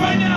right